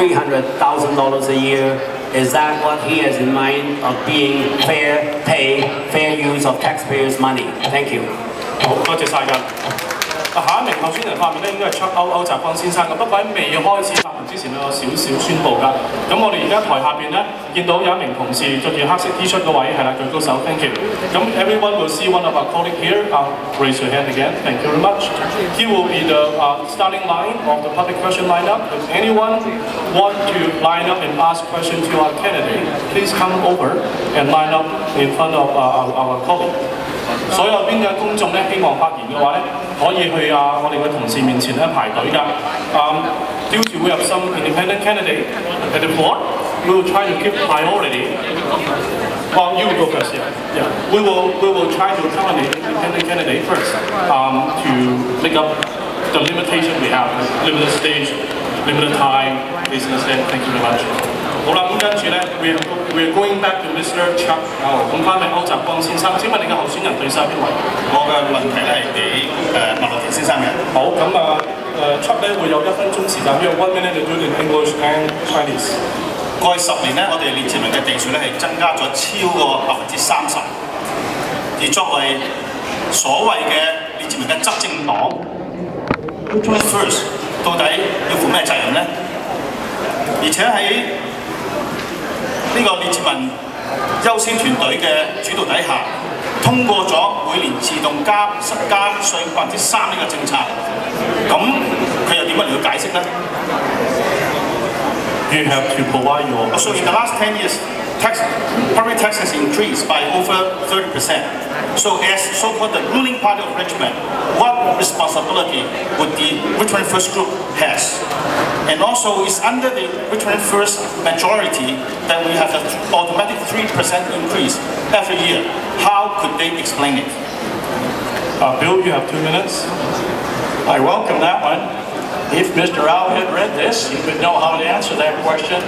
$300,000 a year. Is that what he has in mind of being fair pay, fair use of taxpayers' money? Thank you. 好，多谢晒㗎。 下一名候選人發言咧，應該係出歐歐澤邦先生嘅。不過喺未開始發言之前咧，有少少宣佈㗎。咁我哋而家台下邊咧見到有一名同事着住黑色 T 恤嗰位係啦，舉高手，thank you。咁 everyone will see one of our colleague here. Uh, raise your hand again. Thank you very much. He will be the starting line of the public question lineup. If anyone want to line up and ask question to our candidate, please come over and line up in front of our colleague. 所有邊嘅公眾咧希望發言嘅話咧，可以去啊我哋嘅同事面前咧排隊㗎。Um, due to we have some independent candidate at the floor, we will try to keep priority. Well, you will go first, yeah. Yeah. We will we will try to accommodate independent candidate first um, to make up the limitation we have, limited stage, limited time, please understand. Thank you very much. 好啦，咁跟住咧，we we are going back to Mr. Chuck。咁翻嚟歐澤光先生，請問你嘅候選人對手係邊位？我嘅問題咧係俾誒麥樂田先生嘅。好，咁啊誒 Chuck 咧會有一分鐘時間，因為 one minute to do in English and Chinese。過去十年咧，我哋列治文嘅地數咧係增加咗超過百分之三十，而作為所謂嘅列治文嘅執政黨，First 到底要負咩責任咧？而且喺呢個列治文優先團隊嘅主導底下，通過咗每年自動加加稅百分之三呢個政策，咁佢又點樣嚟去解釋呢？You have to provide your. So in the last ten years, tax, property taxes increased by over 30%. So as so-called the ruling party of Richmond, what responsibility would the Richmond First Group has? And also it's under the Richmond First majority that we have an automatic 3% increase every year. How could they explain it? Uh, Bill, you have two minutes. I welcome that one. If Mr. Au had read this, he would know how to answer that question.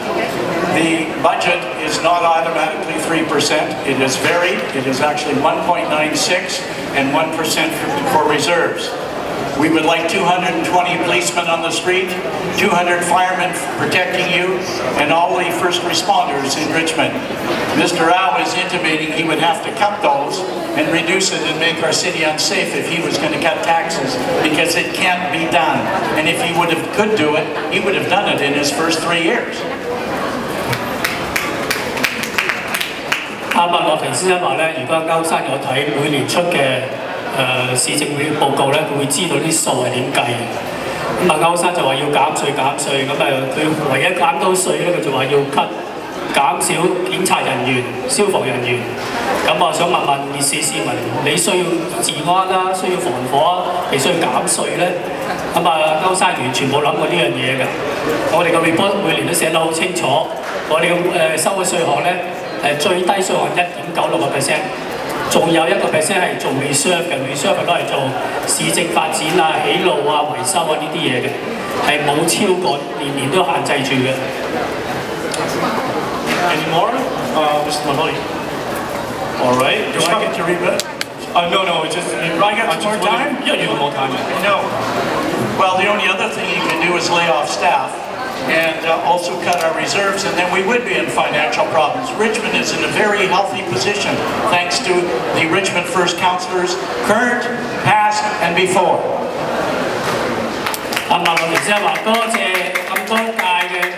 The budget is not automatically 3%. It is varied. It is actually 1.96 and 1% for reserves. We would like 220 policemen on the street, 200 firemen protecting you, and all the first responders in Richmond. Mr. Au is intimating he would have to cut those and reduce it and make our city unsafe if he was going to cut taxes, because it can't be done. And if he would have could do it, he would have done it in his first three years. 阿伯，我平時一話咧，如果歐生有睇每年出嘅誒市政會報告咧，佢會知道啲數係點計嘅。咁啊，歐生就話要減稅減稅，咁啊佢唯一減到稅咧，佢就話要 cut 減少檢察人員、消防人員。咁我想問問烈士市民，你需要治安啦，需要防火啊，你需要減稅咧？咁啊，歐生完全冇諗過呢樣嘢嘅。我哋個 report 每年都寫得好清楚，我哋嘅誒收嘅稅項咧誒最低稅項一點九六個 percent。仲有一個 percent 係做 reserve 嘅，reserve 攞嚟做市政發展啊、起路啊、維修啊呢啲嘢嘅，係冇超過年年都限制住嘅。Any more? Uh, Mr. McNulty. All right. Do I get to read it? Uh, no, no. It's just. Do I get some more time? Yeah, you have more time. No. Well, the only other thing you can do is lay off staff. And uh, also cut our reserves, and then we would be in financial problems. Richmond is in a very healthy position thanks to the Richmond First councillors, current, past, and before.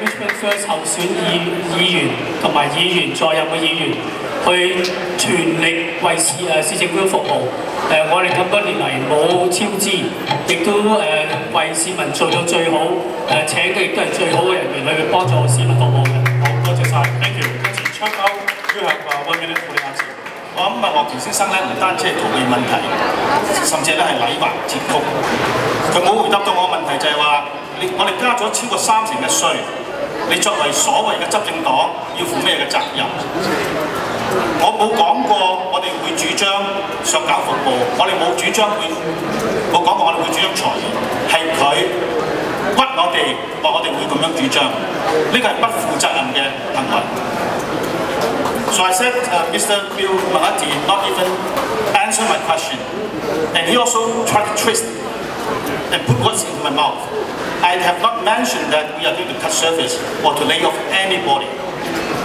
First 候選議議員同埋議員在任嘅議員，去全力為市誒市政府服務。誒、呃，我哋咁多年嚟冇超支，亦都誒、呃、為市民做到最好，誒、呃、請嘅亦都係最好嘅人員去幫助市民服務嘅。好，多謝晒，thank you。跟住 check out you have one minute for the answer。我諗麥樂田先生咧唔單止係逃避問題，甚至咧係禮橫折曲。佢冇回答到我問題就係話，你我哋加咗超過三成嘅稅，你作為所謂嘅執政黨要負咩嘅責任？我冇講過我哋會主張削減服務，我哋冇主張會冇講過我哋會主張裁員，係佢屈我哋話我哋會咁樣主張，呢個係不負責任嘅行為。So I said, Mr. Bill Mahati not even answer my question, and he also tried to twist and put words into my mouth. I have not mentioned that we are going to cut service or to lay off anybody.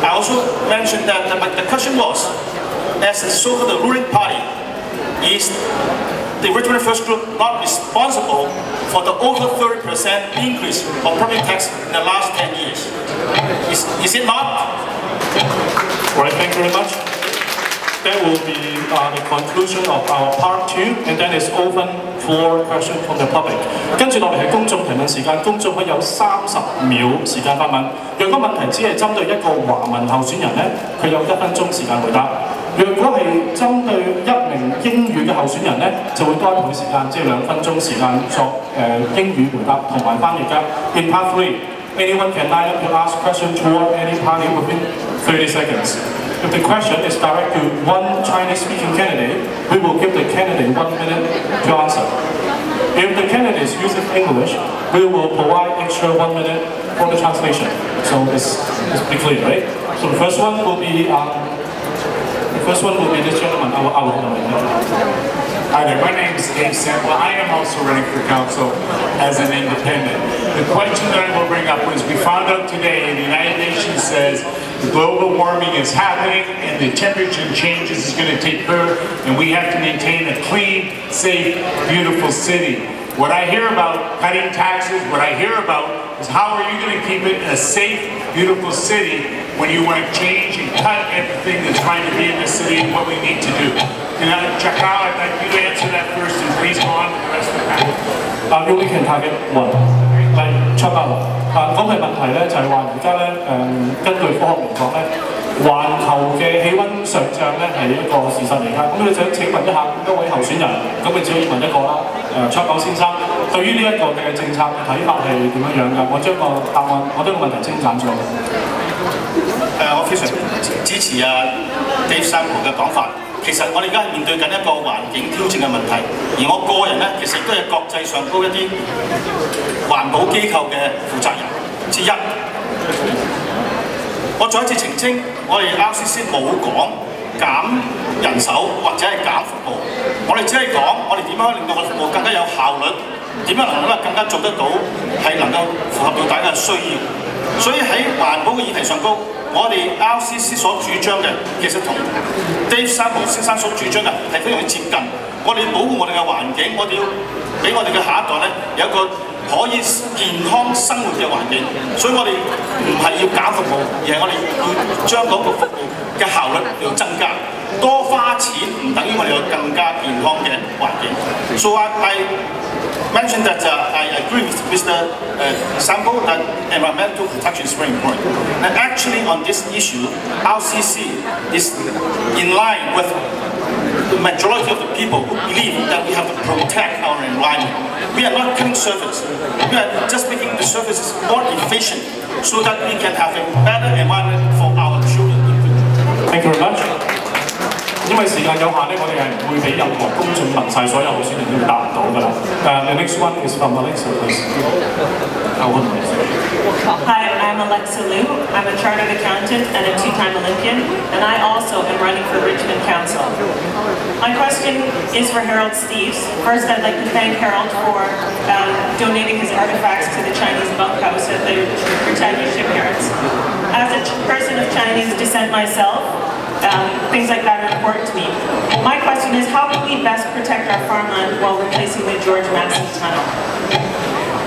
I also mentioned that the, the question was, as a so-called ruling party, is the Richmond First Group not responsible for the over 30% increase of property tax in the last 10 years? Is, is it not? Right, thank you very much. That will be uh, the conclusion of our part two, and then it's open for question from the public. 跟住落嚟係公眾提問時間，公眾可以有三十秒時間發問。若果問題只係針對一個華文候選人咧，佢有一分鐘時間回答。若果係針對一名英語嘅候選人咧，就會多一倍時間，即係兩分鐘時間作誒、呃、英語回答同埋翻譯嘅。In part three, anyone can line up to ask question toward any party within 30 seconds. If the question is directed to one Chinese-speaking candidate, we will give the candidate one minute to answer. If the candidate is using English, we will provide extra one minute for the translation. So it's, it's pretty clear, right? So the first one will be um, the first one will be this gentleman. I will, I will Hi there, my name is Dave Semple. I am also running for council as an independent. The question that I will bring up was we found out today the United Nations says global warming is happening and the temperature changes is going to take birth and we have to maintain a clean, safe, beautiful city. What I hear about cutting taxes, what I hear about is how are you going to keep it a safe, beautiful city when you want to change and cut everything that's trying to be in the city and what we need to do. And uh, Chak Au, I'd like you to answer that first and please go on with the rest of the panel. 啊 u l i can target one，係出啊！啊，咁嘅問題咧就係話而家咧誒，根據科學嚟講咧，環球嘅氣温上漲咧係一個事實嚟㗎。咁你想請問一下咁多位候選人，咁你只可以問一個啦。誒，卓狗先生對於呢一個嘅政策嘅睇法係點樣樣㗎？我將個答案，我將個問題精簡咗。誒、呃，我非常支持啊 Dave Sample 嘅講法。其實我哋而家面對緊一個環境挑戰嘅問題，而我個人咧，其實都係國際上高一啲環保機構嘅負責人之一。我再一次澄清，我哋 RCC 冇講減人手或者係減服務，我哋只係講我哋點樣令到個服務更加有效率，點樣能夠更加做得到係能夠符合到大家嘅需要。所以喺環保嘅議題上高。我哋 RCC 所主張嘅，其實同 Dave 三毛先生所主張嘅係非常之接近。我哋要保護我哋嘅環境，我哋要俾我哋嘅下一代咧有一個可以健康生活嘅環境。所以我哋唔係要減服務，而係我哋要將嗰個服務嘅效率要增加。多花錢唔等於我哋有更加健康嘅環境。So I, mentioned that agree with Mr. Uh, Semple that environmental protection is very important. And actually on this issue, RCC is in line with the majority of the people who believe that we have to protect our environment. We are not cutting surface. We are just making the surfaces more efficient so that we can have a better environment for our children. Thank you very much next one is from Alexa. Hi, I'm Alexa Loo. I'm a chartered accountant and a two-time Olympian, and I also am running for Richmond Council. My question is for Harold Steves. First, I'd like to thank Harold for um, donating his artifacts to the Chinese bunkhouse at the Britannia shipyards. As a person of Chinese descent myself, um, things like that are important to me. My question is, how can we best protect our farmland while replacing the George Massey Tunnel?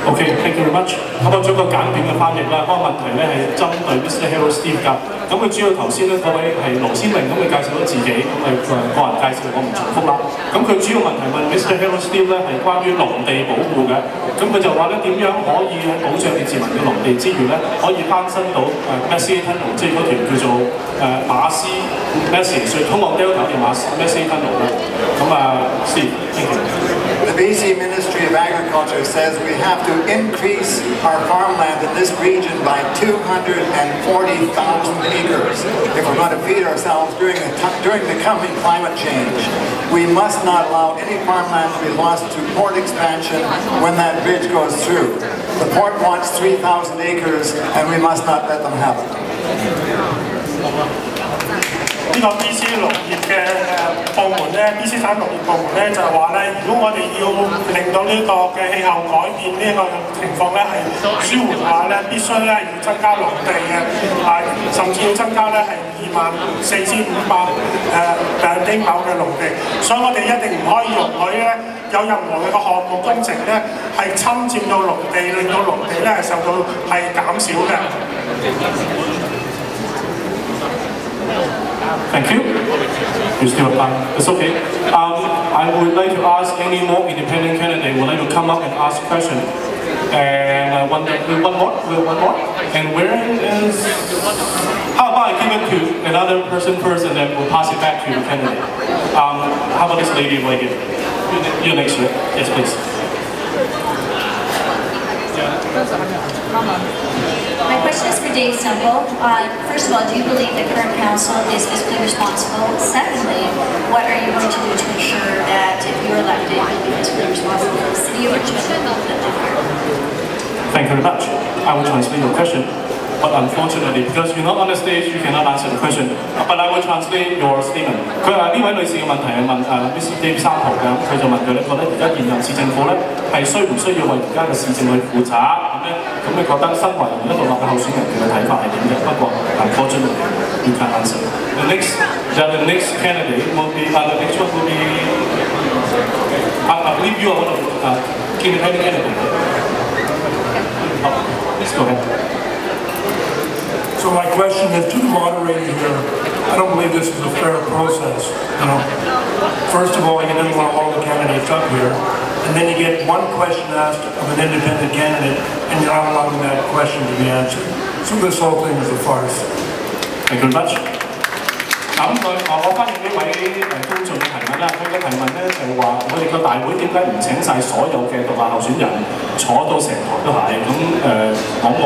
OK，thank you very much。咁我做个简短嘅翻译啦。嗰、那个问题咧系针对 Mr. Harold Steve 㗎。咁佢主要头先咧嗰位系卢先明，咁佢介绍咗自己，咁佢个人介绍，我唔重复啦。咁佢主要问题问 Mr. Harold Steve 咧系关于农地保护嘅。咁佢就话咧点样可以喺保障列治文嘅农地之余咧，可以翻新到诶 Massey Tunnel，即系嗰条叫做诶马斯 Massey 隧通往 Delta 嘅马斯 Massey Tunnel 啦。咁啊，Steve，thank you。The BC Ministry of Agriculture says we have to increase our farmland in this region by 240,000 acres if we're going to feed ourselves during the, during the coming climate change. We must not allow any farmland to be lost to port expansion when that bridge goes through. The port wants 3,000 acres and we must not let them have it. 呢個 B.C. 農業嘅部門咧，B.C. 省農業部門咧就係話咧，如果我哋要令到呢個嘅氣候改變呢個情況咧係舒緩嘅話咧，必須咧要增加農地嘅，啊甚至要增加咧係二萬四千五百誒誒丁畝嘅農地，所以我哋一定唔可以容許咧有任何嘅個項目工程咧係侵佔到農地，令到農地咧受到係減少嘅。Thank you. You still time. It's okay. Um, I would like to ask any more independent candidate would like to come up and ask question. And uh, one, uh, one more, uh, one more. And where is? How about I give it to another person first, and then we'll pass it back to the candidate. Um, how about this lady right here? You're- next. Yes, please. My question is for Dave Semple. Uh, first of all, do you believe the current council is fiscally responsible? Secondly, what are you going to do to ensure that if you're elected, you'll be fiscally responsible city? Thank you very much. I will translate your question But unfortunately, because you're not on the stage, you cannot answer the question. But I will translate your statement. 佢话呢位女士嘅问题系问诶 Miss Dave 三号嘅，咁佢就问佢咧，觉得而家现任市政府咧系需唔需要为而家嘅市政去负责咁咧？咁你觉得身为而家独立嘅候选人佢嘅睇法系点嘅？不过 unfortunately you can answer. The next, the, the next candidate will be, uh, the next one will be, I, I believe you are one of the uh, independent candidate. Oh, please go ahead. So my question is to the moderator here, I don't believe this is a fair process, you know. First of all, you didn't want all the candidates up here, and then you get one question asked of an independent candidate, and you're not allowing that question to be answered. So this whole thing is a farce. Thank you very much. 咁佢我我翻译呢位诶公众嘅提问啦，佢嘅提问咧就系话：我哋个大会点解唔请晒所有嘅独立候选人坐到成台都系？咁诶、我冇。